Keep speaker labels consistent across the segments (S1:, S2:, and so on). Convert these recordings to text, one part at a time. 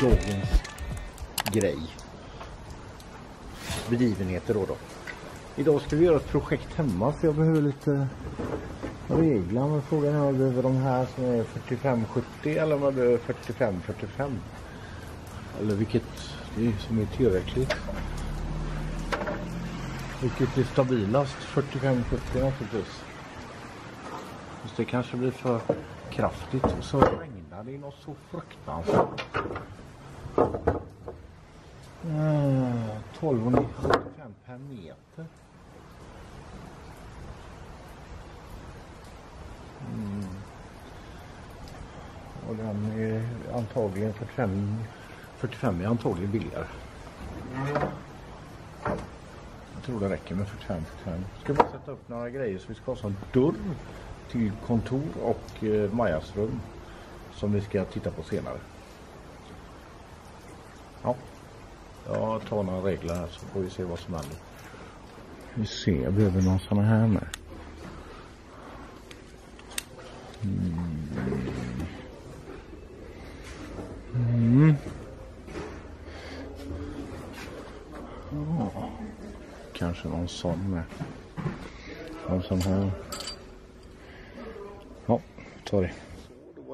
S1: dagens grej. Begivenheter då, då. Idag ska vi göra ett projekt hemma så jag behöver lite regler. Men frågan är om jag behöver de här som är 45-70 eller om jag behöver 45-45. Eller vilket det är som är tillräckligt. Vilket är stabilast? 45-70 naturligtvis. Fast det kanske blir för kraftigt. Och så regnar det något så fruktansvärt. Eh, mm, 12,95 per meter. Mm. Och den är antagligen 45, 45 är antagligen billigare. Jag tror det räcker med 45 45. Ska bara sätta upp några grejer så vi ska ha som dörr till kontor och eh, Majas rum som vi ska titta på senare. Ja, jag tar några regler här så får vi se vad som händer. Vi ser, jag behöver någon sån här med. Mm. Mm. Ja, kanske någon sån med. Någon sån här. Ja, ta det.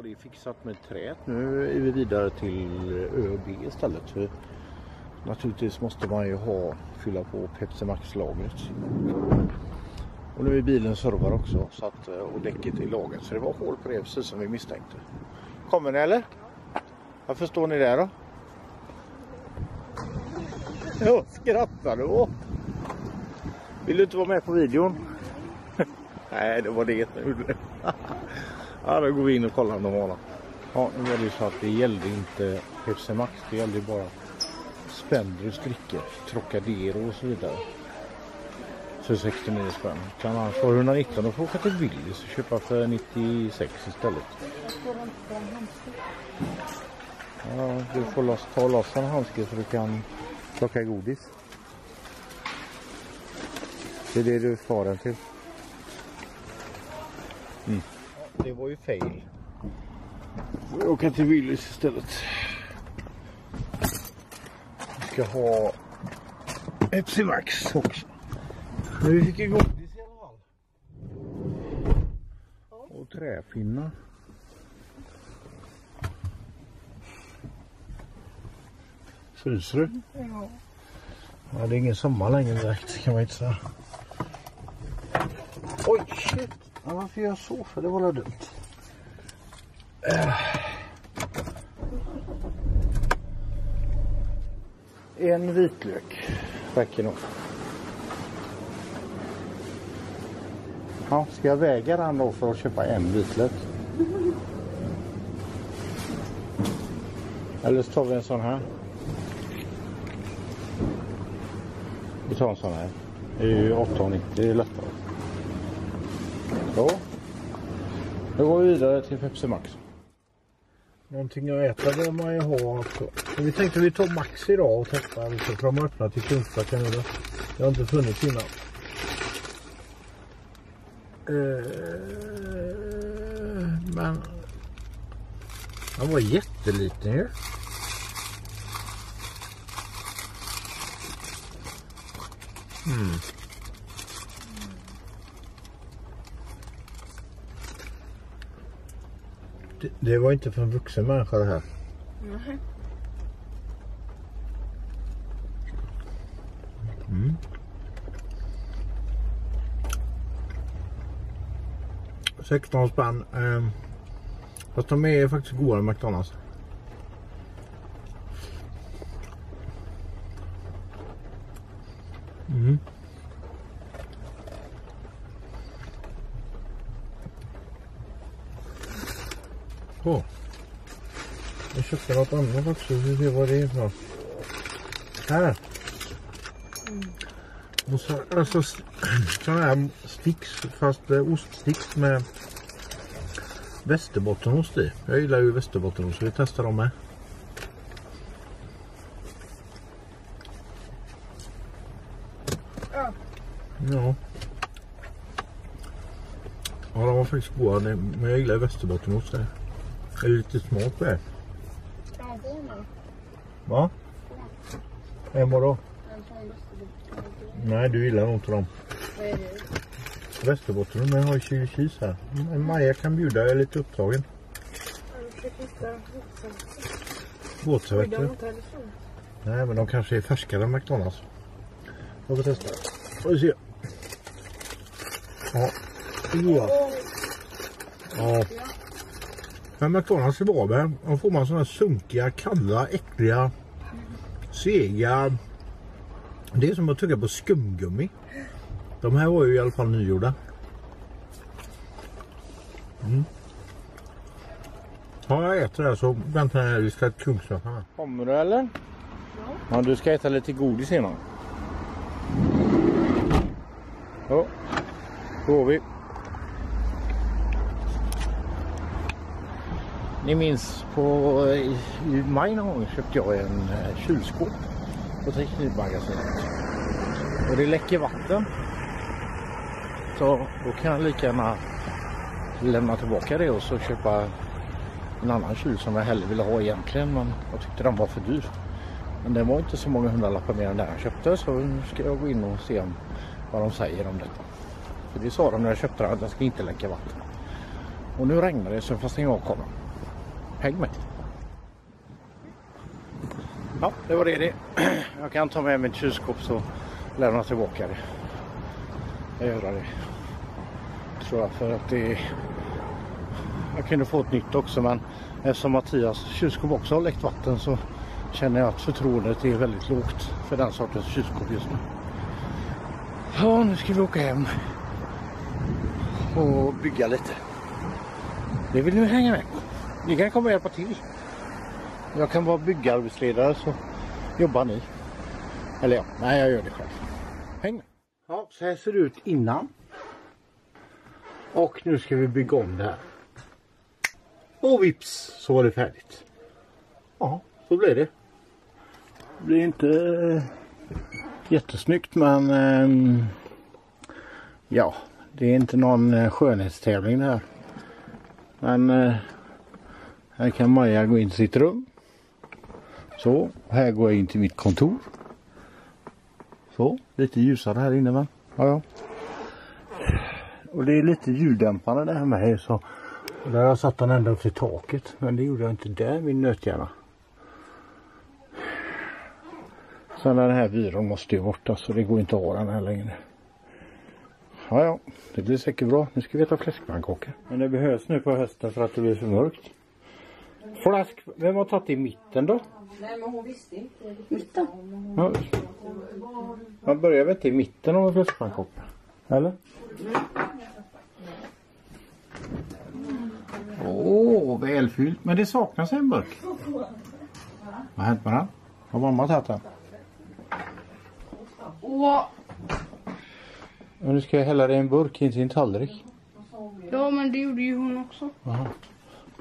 S1: Var det fixat med träet. Nu är vi vidare till ÖB istället. För naturligtvis måste man ju ha, fylla på Pepsi Max-lagret. Och nu är bilen servad också så att, eh, och däcket är lagat. Så det var hål på det precis som vi misstänkte. Kommer ni eller? Varför står ni där då? Vad skrattar du åt? Vill du inte vara med på videon? Nej, det var det nu ja, då går vi in och kollar normala. Ja, nu var det ju så att det gällde inte Pepsi Max. Det gällde ju bara Spendrus drycker, Trocadero och så vidare. För 69 spänn. Kan man få 119 och få åka till Willys och köpa för 96 istället. Ja, du får loss, ta loss en handske så du kan plocka godis. Det är det du sparar den till. Mm. Det var ju fail. Vi åker till Willys istället. Vi ska ha Pepsi Max också. Men vi fick ju godis i alla fall. Och träpinnar. Fryser du?
S2: Ja.
S1: Ja, det är ingen sommar längre direkt kan man inte säga. Oj, shit. Ja, varför gör jag så? För det var väl dumt. Äh. En vitlök räcker nog. Ja, ska jag väga den då för att köpa en vitlök? Eller så tar vi en sån här. Vi tar en sån här. Det är ju 8,90. Det är lättare. Så. Då går vi vidare till Pepsi Max. Någonting att äta bör man ju ha också. Men vi tänkte vi tar Max idag och testar lite för de har öppnat i Kungsbacka nu. då. Det har inte funnits innan. Eh, men han var jätteliten ju. Hmm. Det, det var inte för en vuxen människa det här.
S2: Nej.
S1: Mm. Sexton spänn. Um, fast de är faktiskt godare än McDonalds. Mm på. Jag köpte något annat också. Vi ser se vad det är för något. Här. Och så, alltså sådana här sticks fast eh, oststicks med västerbottenost i. Jag gillar ju västerbottenost så vi testar dem med.
S2: Ja.
S1: Ja. Ja, de var faktiskt goda. Men jag gillar västerbottenost. Det är lite på det.
S2: Ja, får man.
S1: Va? En
S2: sån Västerbotten.
S1: Nej, du gillar nog inte dem.
S2: Vad är det?
S1: Västerbotten, men jag har chili cheese här. Maja kan bjuda, jag är lite upptagen.
S2: Jag försöker hitta
S1: Våtservetter. Nej, men de kanske är färskare än McDonalds. Får vi testa. Får vi se. Ja. Ja. ja. Men McDonalds i Varberg. Då får man sådana här sunkiga, kalla, äckliga, sega. Det är som att tugga på skumgummi. De här var ju i alla fall nygjorda. Mm. Ja, jag äter det här så väntar jag vi ska äta kungsörn här. Kommer du eller?
S2: Ja.
S1: Ja, du ska äta lite godis senare. Ja, då går vi. Ni minns på i, maj någon gång köpte jag en eh, kylskåp på Teknikmagasinet. Och det läcker vatten. Så då kan jag lika gärna lämna tillbaka det och så köpa en annan kyl som jag hellre ville ha egentligen men jag tyckte den var för dyr. Men det var inte så många hundralappar mer än den jag köpte så nu ska jag gå in och se om, vad de säger om detta. För det sa de när jag köpte den att den ska inte läcka vatten. Och nu regnar det så jag får stänga av kameran. Häng med! Ja, det var det det. Jag kan ta med mitt kylskåp så lämna tillbaka det. Jag gör det. Tror jag för att det jag kunde få ett nytt också men eftersom Mattias kylskåp också har läckt vatten så känner jag att förtroendet är väldigt lågt för den sortens kylskåp just nu. Ja, nu ska vi åka hem och bygga lite. Det vill ni hänga med ni kan komma och hjälpa till. Jag kan vara byggarbetsledare så jobbar ni. Eller ja, nej jag gör det själv. Häng med. Ja, så här ser det ut innan. Och nu ska vi bygga om det här. Och vips så var det färdigt. Ja, så blev det. Det blir inte eh, jättesnyggt men ehm, ja, det är inte någon eh, skönhetstävling det här. Men eh, här kan Maja gå in till sitt rum. Så, här går jag in till mitt kontor. Så, lite ljusare här inne men ja, ja. Och det är lite ljuddämpande det här med så där har jag satt den ända upp till taket. Men det gjorde jag inte där min nötgärna. Sen den här byrån måste ju bort så det går inte att ha den här längre. Ja, ja, det blir säkert bra. Nu ska vi äta fläskpannkakor. Men det behövs nu på hösten för att det blir för mörkt. Fläsk, vem har tagit i mitten då?
S2: Nej, men hon visste inte. Mitten?
S1: Ja. Man börjar väl inte i mitten av en fläskpannkaka? Eller? Åh, oh, välfyllt. Men det saknas en burk. Vad har hänt med den? Har mamma tagit den?
S2: Åh!
S1: Nu ska jag hälla det i en burk in till en tallrik.
S2: Ja, men det gjorde ju hon också.
S1: Aha.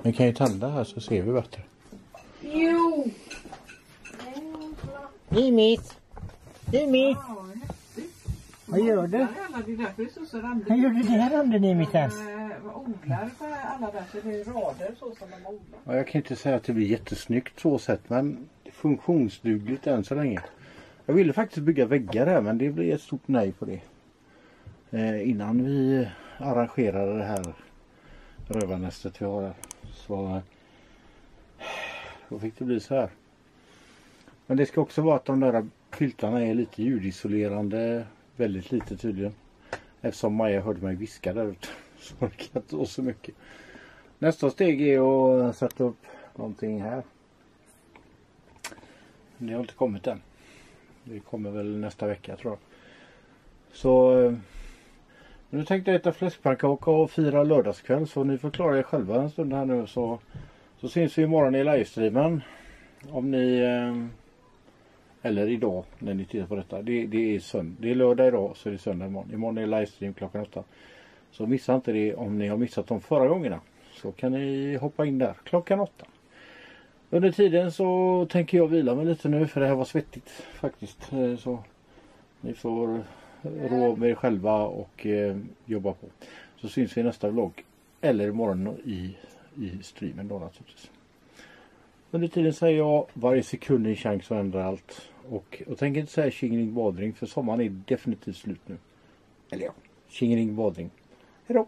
S1: Vi kan ju tända här så ser vi bättre.
S2: Jo!
S1: Mimis! Mimis! Vad gör du?
S3: Alla, det är därför det är så så randigt.
S1: Vad gör du där under Mimisen?
S3: Eh, odlar alla där så det är rader så som de odlar.
S1: Ja, jag kan inte säga att det blir jättesnyggt så sett men funktionsdugligt än så länge. Jag ville faktiskt bygga väggar här men det blev ett stort nej på det. Eh, innan vi arrangerade det här rövarnästet vi har här. Så då fick det bli så här. Men det ska också vara att de där skyltarna är lite ljudisolerande. Väldigt lite tydligen. Eftersom Maja hörde mig viska där ute. Så det kan inte vara så mycket. Nästa steg är att sätta upp någonting här. Det har inte kommit än. Det kommer väl nästa vecka tror jag. Så nu tänkte jag äta fläskpannkaka och fira lördagskväll så ni får klara er själva en stund här nu så, så syns vi imorgon i livestreamen. Om ni eh, Eller idag när ni tittar på detta. Det, det är sönd Det är lördag idag så är det söndag imorgon. Imorgon är det livestream klockan åtta. Så missa inte det om ni har missat de förra gångerna. Så kan ni hoppa in där klockan åtta. Under tiden så tänker jag vila mig lite nu för det här var svettigt faktiskt. Eh, så ni får rå med er själva och eh, jobba på. Så syns vi i nästa vlogg. Eller imorgon i, i streamen då naturligtvis. Under tiden säger jag varje sekund är en chans att ändra allt. Och jag tänker inte säga tjingeling badring för sommaren är definitivt slut nu. Eller ja, tjingeling badring. Hejdå!